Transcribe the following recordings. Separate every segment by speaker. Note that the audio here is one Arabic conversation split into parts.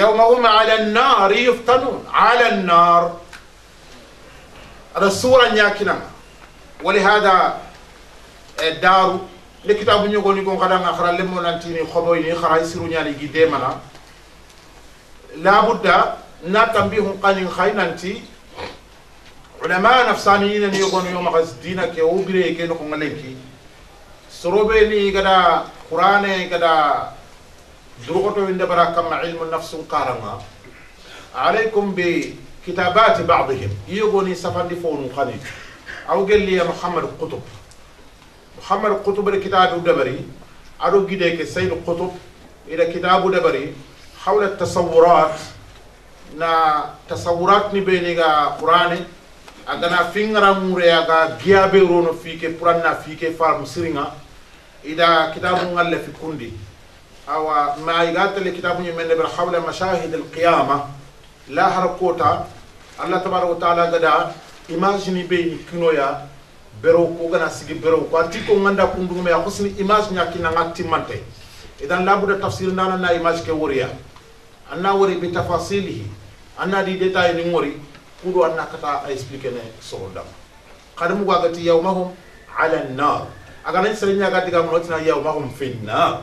Speaker 1: يوم هم على النار يفتنون على النار. هذا السورة نياكنا ولهذا الدار لكتاب نيغون يكون قد أخرى لمن أنتيني خبويني خرا يسيرو نيالي جديمنا لابد نتنبيه قانين خاينانتي علماء نفسانيين يقول يوم غز دينك وبري كي نكون لينكي سروبيني غدا قران غدا دروغتو وند برا كما علم النفس قارما عليكم بكتابات بعضهم. يقولي سفندي فون خاني. أو قال لي محمد قطب محمد قطب الكتاب دبري. ادو جيدك سيد قطب إلى كتاب دبري. حول التصورات. ni be ni ga qur'ani agana fingara mure aga giabe rono fike puranna fike fam siringa ida kitabu ngalle fi kundi أو ما يقال اللي كتاب من حول مشاهد القيامة. لا هرقوتا الله تبارك وتعالى قد إيماجني بي كنويا. برو كوغنا سيجي برو كوانتي كونغان دا كوندوم يا خصني إيماجني أكين أنغاتي مانتي إذا لابد تفسيرنا لنا إيماج كوريا أنا وري بتفاصيله. أنا دي ديتاي نموري كودو أنا كتا أسبيكنا سولدام قدمو قاعدتي يومهم على النار. أكان إنسان يعاقد يومهم في النار.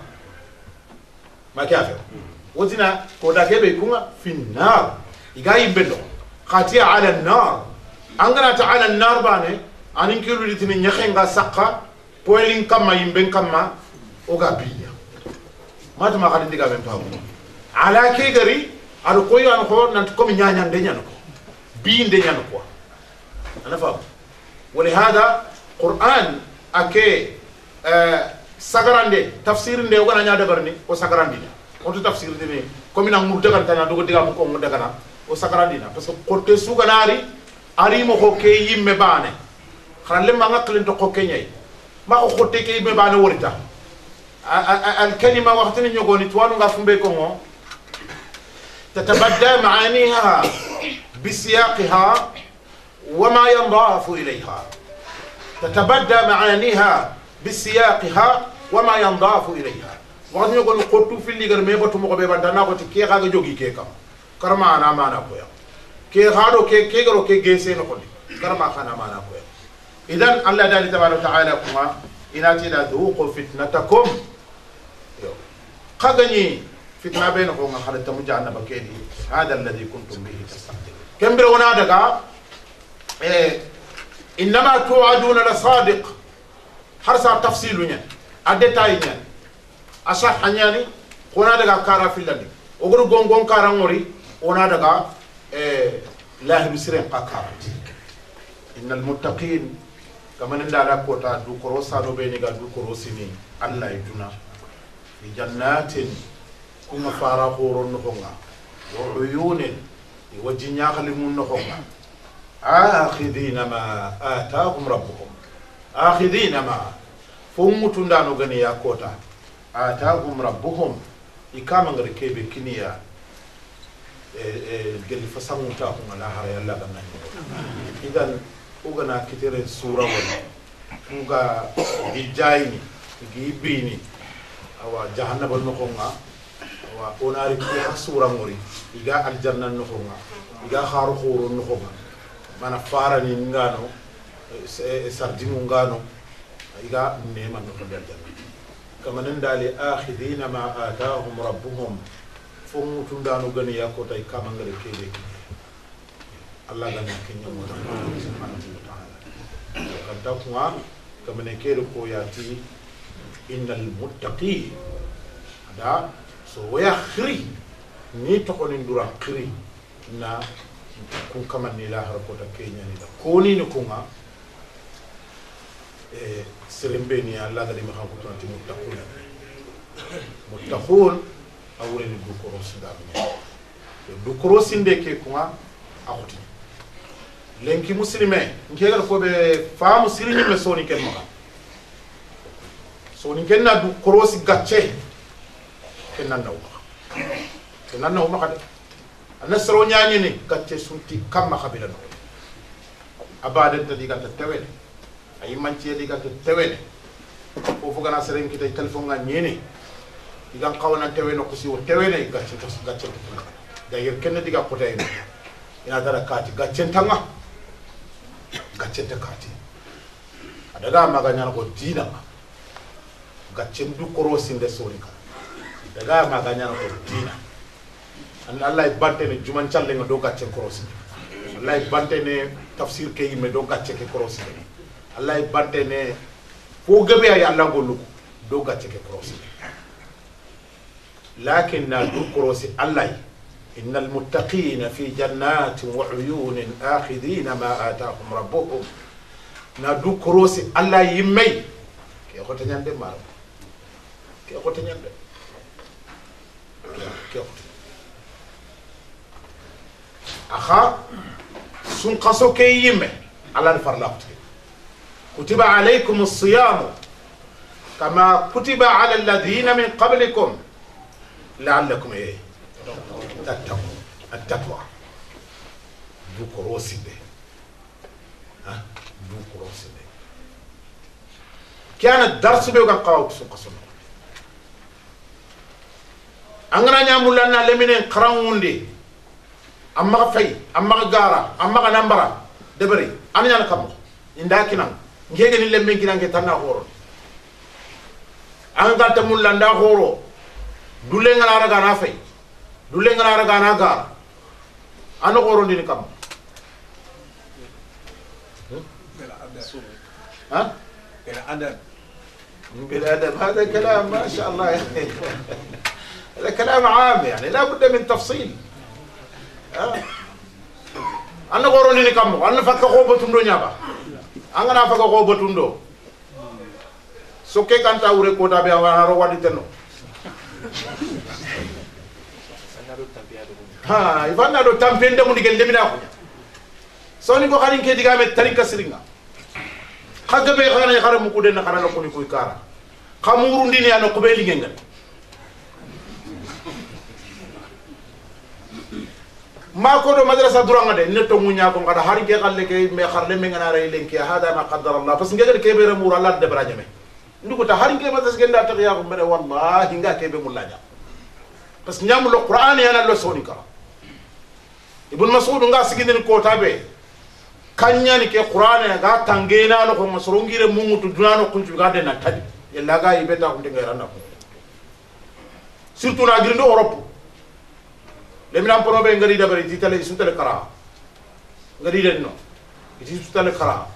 Speaker 1: ما كافر وزنا كودا كيبي كونا في النار. يجاي بلو. خاتيا على النار. أنغنا تا على النار باني. أنين كيلو لتني نخين غا سقا. بوالين كما يمبن كما. أوغا بيا. ما تما غادي ديغا بن فابو على كي غري أرو كوي أنا خور نانت كومي نيا نيا نكو بين دي نيا أنا فابو ولهذا قرآن أكي أه sagarande tafsir nde wona nya dabarni o sagarandina on to tafsir dini comme na mur dagan tana dogo diga ko mo dagana o sagarandina parce que korte suganari ari mo ko ke yimme bane xana le ma ngaklen to ko ke nyai ma ko khotte ke yimme bane worita al kalima waqtini nyogoni twanu nga fumbe ko mo تتبدى معانيها بسياقها وما ينضاف إليها تتبدى معانيها بسياقها وما ينضاف إليها. وقد يقول قلت في اللي قال ميبت مقبي بندنا قلت كي jogi ke kam karma ana mana ko ya ke hado ke ke garo ke gese no kodi karma kana mana ko ya idan Allah dali tabaraka ta'ala kuma inati la dhuqu fitnatakum qagani فتنة بينكم خالد تمجعنا بكيدي هذا الذي كنتم به تستعجلون كم برونا دقا إيه. إنما توعدون لصادق. حرصا تفصيل نيا أدتاي نيا. أصح نياني كونا دقا كارا في اللدي وقرو غون غون كارا موري ونا دقا إيه لا بسرين قاكارا. إن المتقين كما نندالا كوتا دو كروسا دو بينيغا دو كروسيني الله يدونا في جنات fara horon noxonga wa uyunin iwa jiñaxalimun noxonga akhidina ma atahum rabbuhum akhidina ma fo mutundano gani ya kota atahum rabbuhum i kamangari kebe kiniya gelli fa sangutaxunga lahara yalla gannañogo idan ugana kitere sura woni uga gi jayini gi bini awa jahannabal noxonga wa onari ki ha sura ngori iga aljanna no khonga iga kharu khuru no khonga mana fara ni ngano sardinu ngano iga nema no khonga aljanna kama nan dali akhidina ma atahum rabbuhum fo mutundano gani ya ko tay kama ngare kebe Allah gani kenya mo subhanahu wa ta'ala. Kan ta kuma kama ne kero ko yati innal muttaqi ada so waya khiri ni tokonin dura khiri na kun kama ni la har kota kenya ni da koni ni kunga e serembeni ya allah gadi makan kutunati muttaquna muttaqun a wureni dukorosindaɓene yo dukorosinde ke kuma a hutini lenki musilime nkegal koɓe faamu siriñimme soni ken maxa soni ken na du korosi gacce ken nan nawu maxa ken nan nawu maxa de ana soro ñañini gacce sunti kam maxa bila no a badentadiigata tewede ta tewene ay manci diga ta tewene. O fo gana seren kitay telephone nga nyene. Diga kawana tewene ko si o tewene gacce to gacce to dayir kenne diga kotayno ina dara kati gaccentanga gaccente kati. Adaga maga ñana ko dinanga gaccen du korosinde sori ka. Daga maga ñana ko dina. An allah bantene juman callenga do gaccen korosinde allah bantene tafsir ke yimme do gacce ke korosinde allah bantene fo gebe ay allah golluko do gacce ke korosinde lakin na korosi allah إن المتقين في جنات وعيون آخذين ما آتاهم ربهم نادو كروسي الله يمي كي أخوة نياندي مارو كي أخوة نياندي كي أخوة أخا سنقصو كي يمي على الفرلاقت كتب عليكم الصيام كما كتب على الذين من قبلكم. لعلكم إيه؟ تتقوا التقوى. دو كروسي دي ها؟ دي كان الدرس بيوغا قاوت سوق سنة angana ñamulla na leminen karanŋundi amma fay amma gara amma nambara debari ana ñana kammo inda kinan ngegeni lemmen kinanke tanna horo anga gatta mulla nda horo dulle ngana raga na fay dulle ngana raga na gara ana horo ndini kam ها
Speaker 2: بالعدد
Speaker 1: بالادب هذا كلام ما شاء الله يعني هذا كلام عام يعني لا بد من تفصيل أنا قروني كم أنا فك خوبة تندو نيابا angana faga ko botundo soke kanta ure ko tabe awana ro wadi tenno ha ivanna do tampende mun digel demina ko soni ko xarin ke diga me tarin kasiringa xagabe xana xara ko den xara ko ni ko kara. Khamuru ndini ya ano ko be lingengal ma ko do madrasa duranga de ne to munya ko ngada har ke galle ke me xarle me ngana ray lenki hada ma qaddar allah que ngel ke be ramur allah de brañame ndugo ta har ke madrasa genda ta ya ko mere wallahi nga ke be parce que ñam lo qur'an yana lo soni kara ibn mas'ud nga sigindin ko tabe kanyani ke qur'an ga tangena no ko masrongire mungutu dunano kuncu ga de na tadi yalla ga ibeta ko de ngara ko surtout na grindo europe لمن أن بروبي إن غريدة بري تيتل إسنتل كرا غريدة إنه إسنتل كرا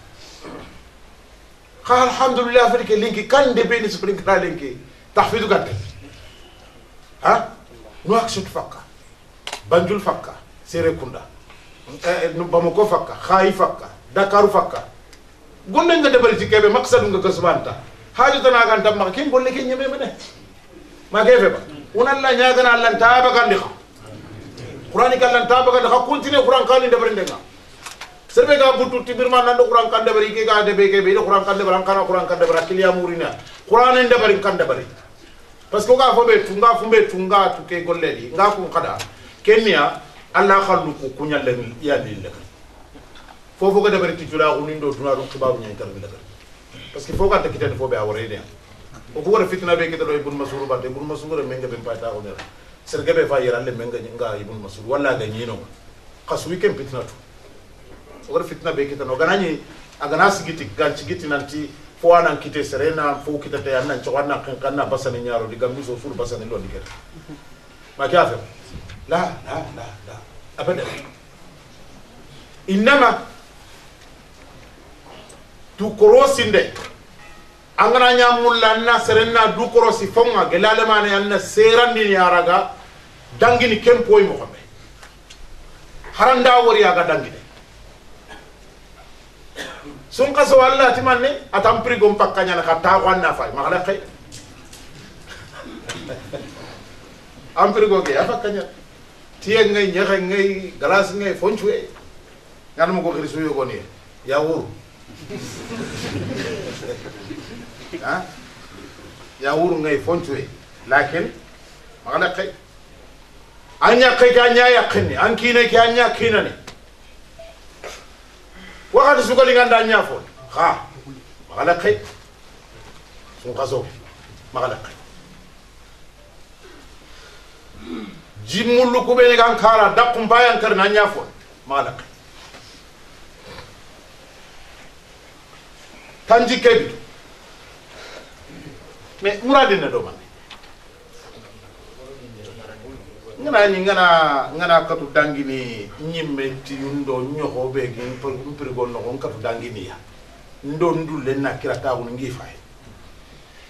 Speaker 1: قال الحمد لله فريك لينكي كان دبيني سبرين كرا لينكي تحفيدو كات ها نوك سوت فكا بانجول فكا سيري كوندا بامكو فكا خاي فكا داكارو فكا غوندا نغا دبري تي كيبي مقصد نغا كسبانتا حاجة تنا كان تمكين بولي كين يمي مني ما كيفي با ونالا نياغنا لأن تابا كان دي خا qur'ani kallan tabaga da continue qur'an kali de bari ndenga. Serbe ga butu tibirma nan do qur'an kan de bari ke ga de be ke be kan de bari kana qur'an kan kiliya murina qur'an en bari kan de bari parce que ga fo be tunga fu tunga tu ke golle di nga kada. Kenya allah khallu ku kunyal len ya dille fofo ga de bari ti jula unin do duna do kibaru nyen kar bi parce que fo ga ta kitene fo be awre de o ko fitna be kitado ibn masuru ba de ibn ne sergebe fa yeralle men nga ibn masud walla ga ñino xas weekend pitina tu. Ogara fitna be kitano ganañi agana sigiti ganci giti nanti fo anan kite serena fo kitete an nan cogo an nan kenkan na basani ñaro di gambi so fur basani lo diger ma ke fe? La la la la. Abada inama tu korosinde angana ñamulla an na seren du korosi fonga gelalemane an na serandini dangini ken poy mo xambe haranda wori aga dangini sun kaso walla timanne atam pri gom pakanya na kata wanna fay ma xala am pri go ke afakanya tiye ngay nyaxe ngay galas ngay fonchwe ngan mo ko xirisu yo ko e. ya wo ha? Ya wuru ngay fonchwe lakin ma xala anya kai ta anya yaƙin ne an kine ki anya kina ne wakati su kali ganda anya fo ha. Magala kai. Sun kaso magala kai. Jimmullu kube ne kan kara dakun bayan kar na anya fo magala kai. Tanji kebi. Me muradin ne do ngana ni ngana ngana katu dangini nyimme ti ndo nyoho be gi mpri go no katu dangini ya. Ndo ndulle na kira ta go ngi fa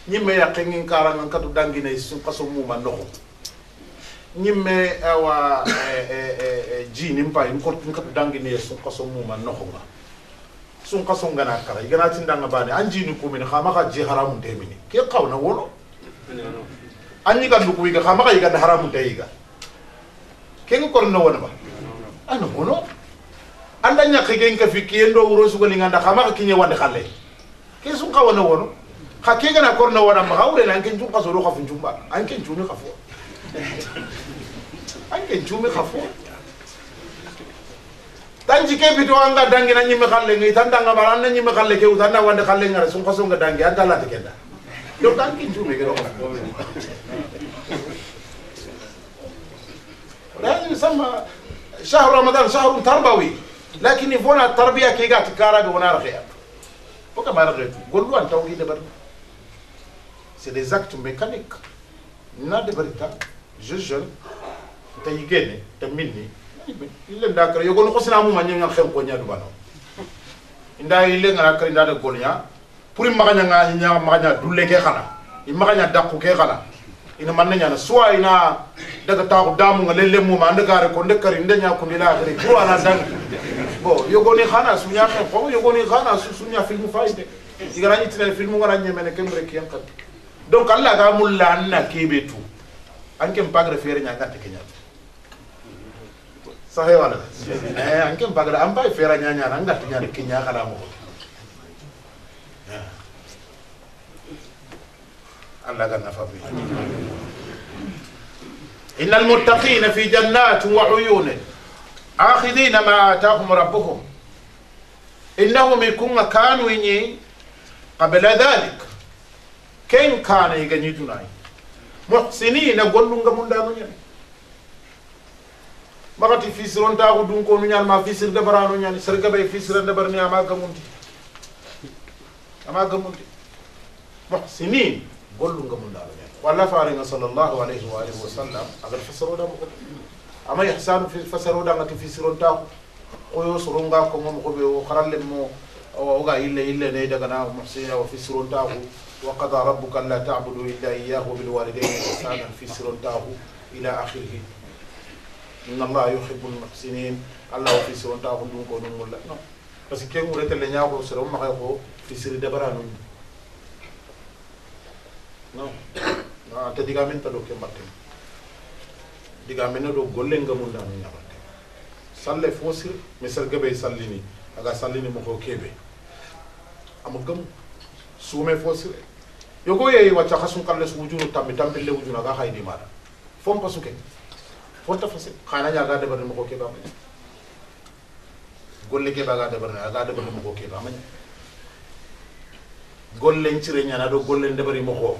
Speaker 1: nyimme ya kengi kara ngan katu dangini sun kaso mu ma no nyimme awa e, e e e jini mpa imko katu dangini sun kaso mu ma no nga. Sun kaso ngana kara. Igana tin danga bani anjini ko min khama ka ji haramun temini ke qawna wono? Anyi ka dukuiga khama ka iga haramun teiga kenga korno wona ba? Ana hono anda ñakke ken ka fikki yendo wuro sugani nganda xama xa kiñe wande xalle ke sun xa wona wono xa ke gana korno wona ma xa wurena an ken cum xa soro xa fu an ken cumi xa an ken cumi xa fo tan jike bito anga dangi na ñimme xalle ngi tan danga mara an na ñimme xalle ke utan na wande xalle ngara sun xa songa dangi an talate kenda. Donc an ken cumi ke do لازم يسمى شهر رمضان شهر تربوي لكن يفونا التربيه كي قاعد تكارا بونا رخيا وكما رغيت قول له انت وهي دبر سي دي زاكت ميكانيك نا دبرتا جو جون انت يجيني تمني mu manya ngam xem ko nya du bano inda ile ngara kari nda de golnya pour maganya nga nya maganya dulle ke xala i maganya dakku ke xala ina manne nyana suwa ina daga taku damu nga lelle mu ma anda gare ko ndekari ndenya ko ndila gare ko ana dan bo yogo ni khana sunya ko yogo ni khana su sunya film faide igara ni tina film ngara nyemene kembre kiyan kat donc alla ga mulla anna kebe tu anke mpagre fere nya ngate kenya sahe wala eh anke mpagre ampa fere nya nya ngate nya kenya kala mo الله قال نفهم إن المتقين في جنات وعيون. آخذين ما آتاهم ربهم. إنهم يكون كانوا يني قبل ذلك. كين كان يغنيتنا محسنين قلوا من دانو يعني magati fisiron taxu dun konu ñan ma fisir debarano ñani serga bay fisir debarni ama gamunti ama gamunti muhsinin gollu nga mun dalo walla farenga sallallahu alayhi wa alihi wa sallam agar fasaroda mo ama ihsanu fi fasaroda ngati fi sironta koyo soronga ko ngom ko be o kharalle mo o ga ille ille ne daga na muhsina wa fi sironta wa qada rabbuka alla ta'budu illa iyyahu bil walidayni ihsanan fi sironta ila akhirih inna allaha yuhibbu al muhsinin allah fi sironta dum ko dum mulla no parce que kengu retele nyaako sero ma ko fi siri dabaranu No. Ah, te digamento lo che batte. Digamento lo gollenga munda ni batte. Salle fosi misal gabe sallini, aga sallini mo ko kebe. Amugam sume fosi. Yogo ye wacha khasun kalle sujuru tambi tambi le ujuna ga haydi mara. Fom pasuke. Fonta fosi khana ya ga de bar mo ko kebe amanya. Golle ke baga de bar aga de bar mo ko kebe amanya. Gollen cire nyana do gollen de bari mo ko.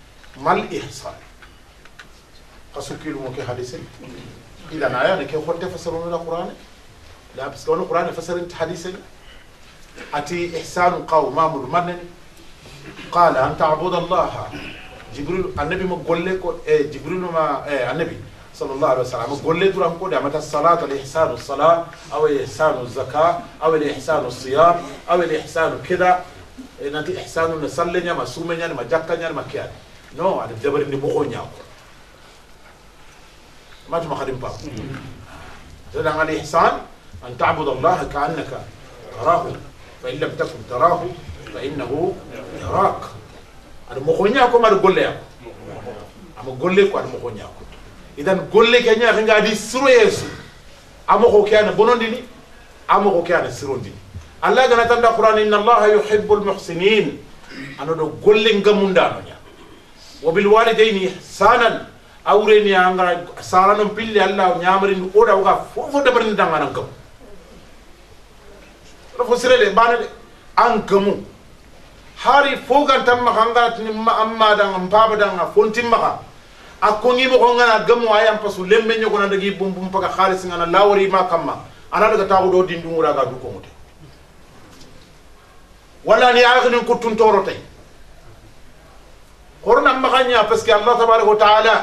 Speaker 1: ما الإحسان قصو كيلو موكي حديثي. إذا نعيان يعني كي خلت فسرون القرآن لا بس لون القرآن فسر أنت حديثي. أتي إحسان قوم ما مرمن قال أن تعبد الله. جبريل النبي ما قل لك إيه جبريل ما إيه، النبي صلى الله عليه وسلم قل لي ترى مقول أما الصلاة الإحسان الصلاة أو الإحسان الزكاة أو الإحسان الصيام أو الإحسان كذا. إن إحسان نصلي ما سومي ما جكني ما كيان no ada dabari ni moko nyako ما تما خدم باب زاد عن الإحسان أن تعبد الله كأنك تراه فإن لم تكن تراه فإنه يراك أنا مخونيا كم أنا قول لك أنا قول لك أنا مخونيا idan golle ke nya nga di siro yesu amo ko kana bonondini amo ko kana sirondini allah gana tanda qur'an inna allaha yuhibbul muhsinin anodo golle ngamunda no وبالوالدين إحسانا. أوريني أنغرا سالانم بيلي الله نيامرين أودا وغا فوفو دبرين دانغانا كم رفو سريلي بانالي أنكمو. hari fogan tamma kangara tini ma amma danga mpaba danga fonti maka akongi mo kongana gamu ayam pasu lembe nyoko na dagi bum bum paka khalis ngana lawri ma kamma ana daga tawu do ga du ko mute wala ni agni kutun torotay قرنا ما غنيا بس الله تبارك وتعالى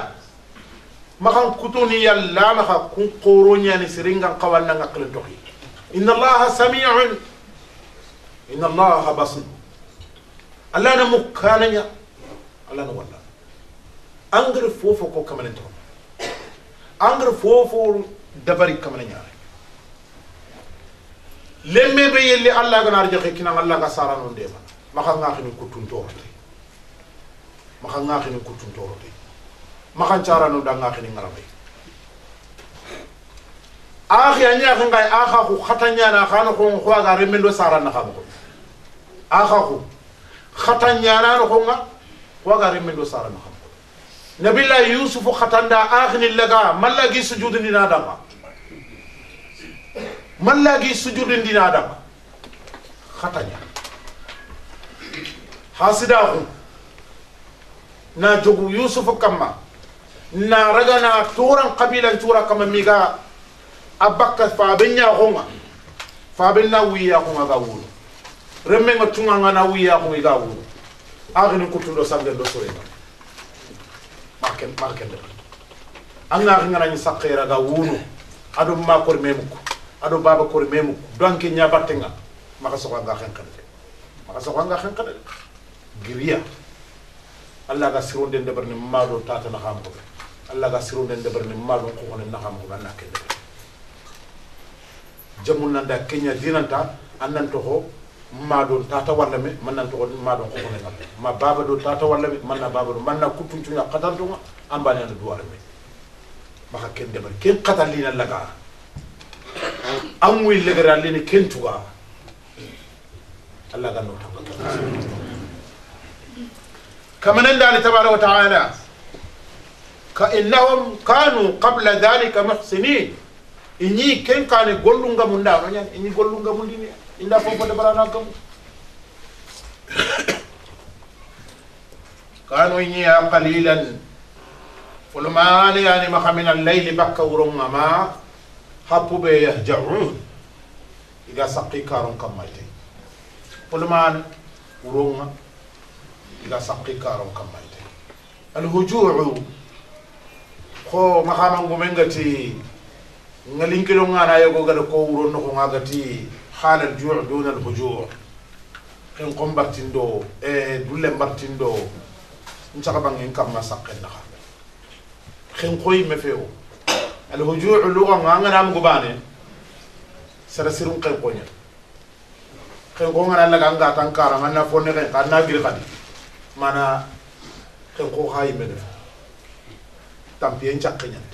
Speaker 1: ما خن كتوني يلا ما خن قرنيا نسرينا قوالنا نقل الدقي إن الله سميع إن الله بصير الله نمكانيا الله نولا أنغر فوفو كمان انتو أنغر فوفو دبري كمان انتو لما بيلي الله غنار جاكي كنا الله غسارا نون ديما ما خن غاكي نكتون توحتي maxa ŋaxini kuttuntorote maxan carano da ŋaxini ŋaramay axi a ñaxingay axa xu xatañana xano xon xoaga remendo sarannaxamoxo axa xu xatañanano xonga xoaga remendo sarannaxamoxo nabila yusufu xatanda axini laga mallagi sujudindina dama. Mallagi sujudindina dama. Xataña xa sida na jogu yusufu kamma na raga na turan kabilan tura kama miga abakka fabenya honga fabenna wiya honga ga wuro. Remenga tunganga na wiya honga ga wuro. Agni kutundo sangen do sore. Marken marken de anga ngana ni sakera ga wuno adu ma kor memuko adu baba kor memuko donke nya battenga maka sokanga khankade maka sokanga khankade griya allah ga sironde ndeɓerni maɗo tata nahama ko ɓe allah ga sironde ndeɓerni maɗo kokone nahama ko ɓe anna kende nanda keña dinanta annanto ho maɗon tata walla me mannanto ho maɗon kokone ngam ma baba ɗo tata walla me manna baba ɗo manna kuttuncuña katantoga ambani ana duwara me maka ken ndeɓer ken katallina laga. An wi legere allini ken tuga. Allah ganno tanga كما نندى تبارك وتعالى. كأنهم كانوا قبل ذلك محسنين. إني كن كان يقولون من دا إني يقولون من دين إن فوق دبرانا كم. كانوا إني قليلا. فلما يعني ما من الليل بك ورون ما حبوا يهجعون. إذا سقي كارون كمالتي فلما إلى سقي كارو كم الهجوع خو ما خامن قومين غتي نلين كلو عنا يعو غل كورو نخو غتي حال الجوع دون الهجوع. إن قم برتندو إيه دول برتندو إن شاء الله بعدين كم سقي نخا خن خوي مفيو. الهجوع لغة ما عنا نام قباني سرسرون كم قنيا خن قوم عنا تانكارا عنا فونيرين عنا غير قديم mana ken ko ha yimɓe def tampiye cakkeñan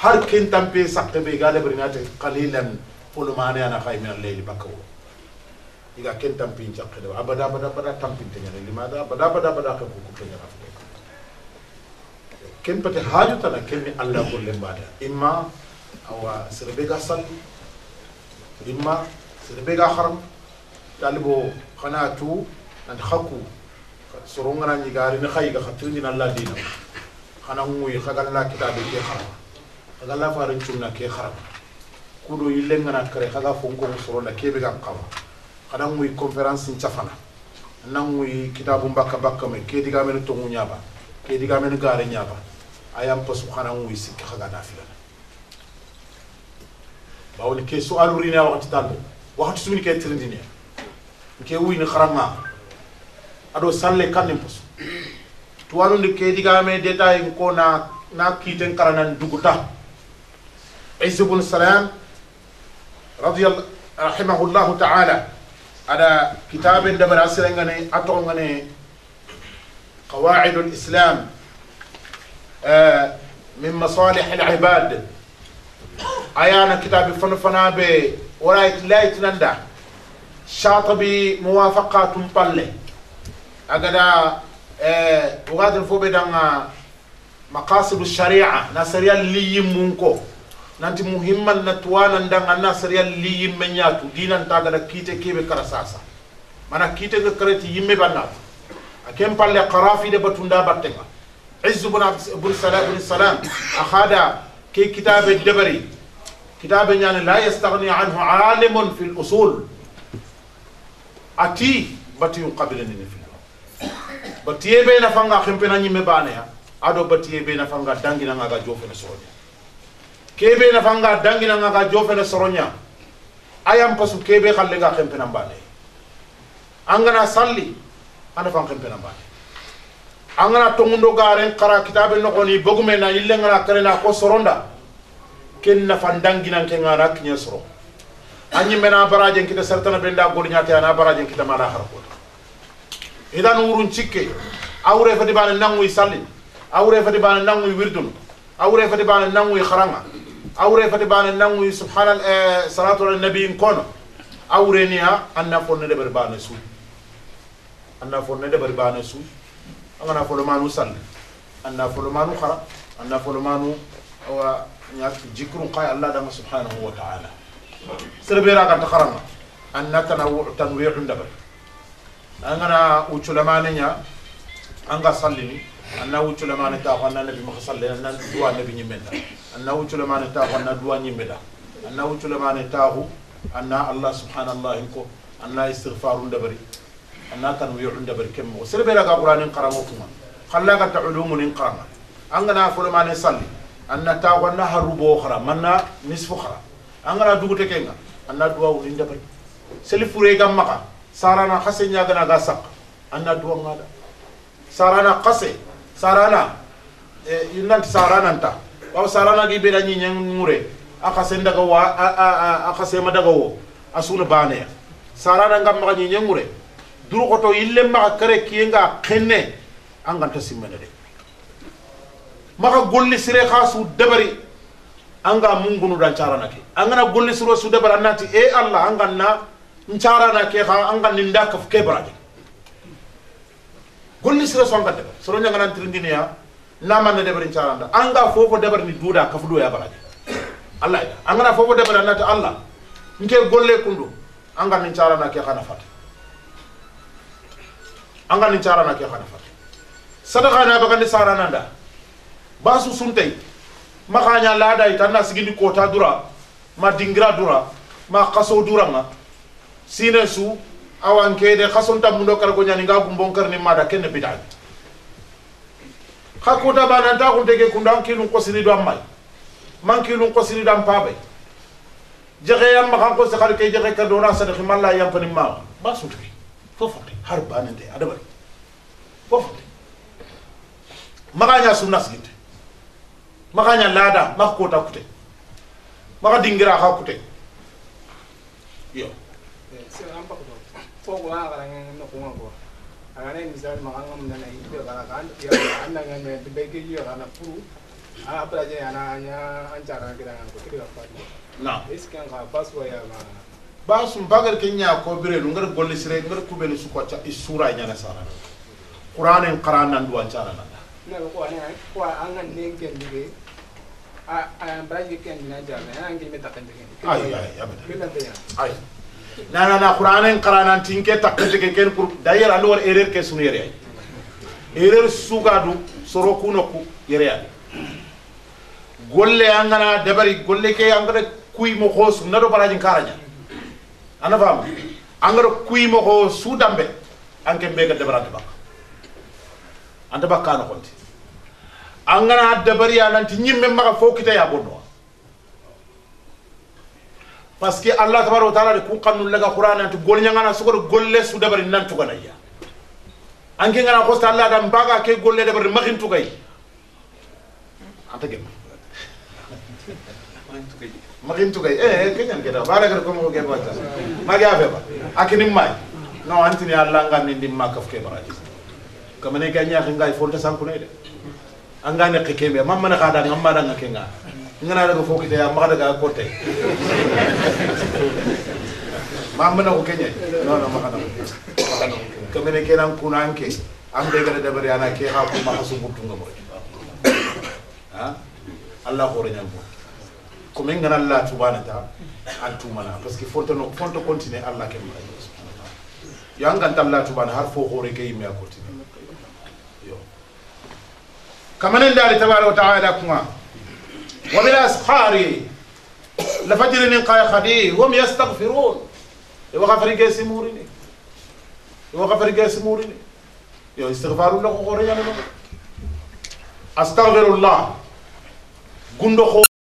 Speaker 1: har ken tampiye sakke ɓe ga leɓrinate qalilan fulumane ana hay min alleyli bakka wo iga ken tampiye cakke de abada abada abada tampinteñane limada abada abada abada ken ko kuppeñana fo ken pete haaju tana kenni allah golle mbada imma awa sere ɓe ga salli imma sere ɓe ga haram. Talibo xana tu nanti hakku sorongana ñigari ni xayiga xa tirindina la dina xana ŋuyi xagalla kitabe ke xarama xagalla farin cunna ke xarama kudo yillengana kare xaga fonkongu soronda kebe gan xawa xana ŋuyi conférence ncafana na ŋuyi kitabu mbakka bakka me ke digamene tongu ñaba ke digamene gare ñaba ayam pasu xana ŋuyi sikki xaga na filana bawni ke sualu rina waxati talbo waxati sumini ke tirindine ke wuyini xaranga aɗo salle kannin pos tuwanundi kedigame détail ko na na kiiten karanan duguta isa bun salam radiyallahu rahimahullahu ta'ala ada kitabe dabara asirengane atongane قواعد الإسلام آه من مصالح العباد أيانا كتاب فن فنا به ولا لا يتنندع أجدا وغاد الفو بدنا مقاصد الشريعة. نصريا اللي يمونكو نانت مهمة نتوانا ندنا نصريا اللي يمنياتو دينا نتاقنا كيتة كيبه كرساسا مانا كيتة كريت يمي بنات أكيم بالي قرافي دي بطندا بطنغا عز بن عبد السلام بن السلام أخادا كي كتاب الدبري. كتاب يعني لا يستغني عنه عالم في الأصول. أتي بطي قبلني فيه batiye be na fanga khempena nyimme bane ya. Ado batiye be na fanga dangina ngaga jofe na sonya kebe na fanga dangina nga jofene soronya. Ayam pasu kebe khalle ga khempena mbane. Angana salli ana fan khempena mbane. Angana tongundo garen qara kitabe no koni bogume na ille ngana karena ko soronda. Ken na fan dangina ke ngana kinya soro. Anyi mena baraje kita sertana benda gornya ana baraje kita mala harko إذا نورن شكي أو رفدي بان النعو يسالي أو رفدي بان النعو يبردون أو رفدي بان النعو يخرنا أو رفدي بان النعو سبحان صلاة النبي كونه أو رنيا أن نفون ندبر بان سوي أن نفون ندبر بان سوي أما نفون ما نسالي أن نفون ما نخر أن نفون ما نو جكرون قاي الله دم سبحانه وتعالى سربيرا كان تخرنا أن نتنوع تنويع دبر an gana wucculamane ña an ga sallini an na wucculamane taxo an na nabi maxa salle an na duwa nabi ñimmenda an na wucculamane taxo an na duwa ñimmeda an na wucculamane taxu an na allah subhanallah in ko an na istigfaru ndabari an na tanwiru ndabari ken moxo sere ɓeera ga quranin qarango kuma xallagata ulumunin qaranga an gana folomane salli an na taxu an na harrubo xara man na nisfu xara an gana dugute kenga an na duwa wunin ndabari seli fure gam maxa sarana khase ñagana ga sak anna ngada. sarana khase sarana. Eh, nanti sarananta wa sarana gi be ñi ñang mure a khase ndaga wa a, a, a, khase ma daga wo asuna bane sarana ngam ma ñi ñang mure duru koto yille ma kare kiyenga khenne de maka golli sire khasu debari anga mungunu dan carana ke angana golli sire su debari nanti e allah anganna ncarana ke xa an kan ni ka ke baraje gonni sira so an kan debar soro de bari namanna debar an ga fofo debar ni duda kafu ya baraje allah ya. Angana fofo debar anata allah. Nke golle kundu. An xan ni ncarana ke xana fat an xan ni ncarana ke xana fat sadaka na bagandi sarananda basu suntai. Makanya lada yitan na sigindi kota dura. Ma dingra dura. Ma kaso dura ma. Sine su awan kede khasonta mundo kar ko nyani nga gumbon kar ni mada kenne bidan kha ko da bana ta ko tege kunda kilun ko sini do amay man kilun ko sini dam pabe jege yam ma kan ko se khar ke jege ka do na sa de malla yam fani ma ba su tege fofo har banante adabari fofo maganya sunna siginte maganya lada mak ko ta kute. Maka dingira ha kute. Yo
Speaker 2: fogo ha gara ngen no kuma ko aga ne misal ma kan ngam na ibe gara kan ya anna ngen ne de bege puru a apra je ana anya ancara ngira ngan ko kira fa
Speaker 1: na
Speaker 2: iskan ga paswa ya ma
Speaker 1: ba sum bagar kenya ko bire lu ngar golle sire ngar kubel su ko nya na sara qur'an en qaran nan duwan cara nan
Speaker 2: na ko ne ko an ngan ne ngen dige a a braje ken na jame an ngi meta kan dige
Speaker 1: ay ay abada
Speaker 2: bila de ya
Speaker 1: ay nanana qur'anen qaranantinke takketeke ken pour d'ailleurs ani won erreur ke sunu yere erreur sugadu soro kunoku yere ade golle angana debari golle ke angana kuy mo khos nado barajin karanya. Ana fam angana kuy mo ko sudambe anke mbega debarade bak anda bakka no konti angana debari ananti nyimme maga fokita ya bonno parce que allah tabaraka wa taala de kun kanu laga qur'an anti gol nyangana sugor golle su dabari nan tugana ya anke ngana ko sta allah dam baga ke golle dabari makin tugay anta gem. Makin tugay eh kenyan keda bara gar ko mo ge bata. Magi afe ba. Akini mai no antini allah ngam ni ndimma kaf ke baraji kamane ga nyaa ngai folta sanku ne de. Anga ne keke me mamma na kada ngamma da ngakenga ngana daga fo kite ya ma daga ko te mamma na ko kenye no no ma kana kamene kenan kunanke am de gada dabari ana ke ha ko ma hasu butunga mo ha? Allah hore nyambo ko min ngana allah subhanahu wa ta'ala an tumana parce que fonto no fonto continue allah ke ma yo an ganta allah subhanahu har fo hore ke yimme a continue. Yo. Kamanen dali tabaraka wa ta'ala kuma. ومن أسحاري لفجر نقا خديه هم يستغفرون. وغفر جيس موريني. وغفر جيس موريني. يو استغفار الله غوريا أستغفر الله. قندخو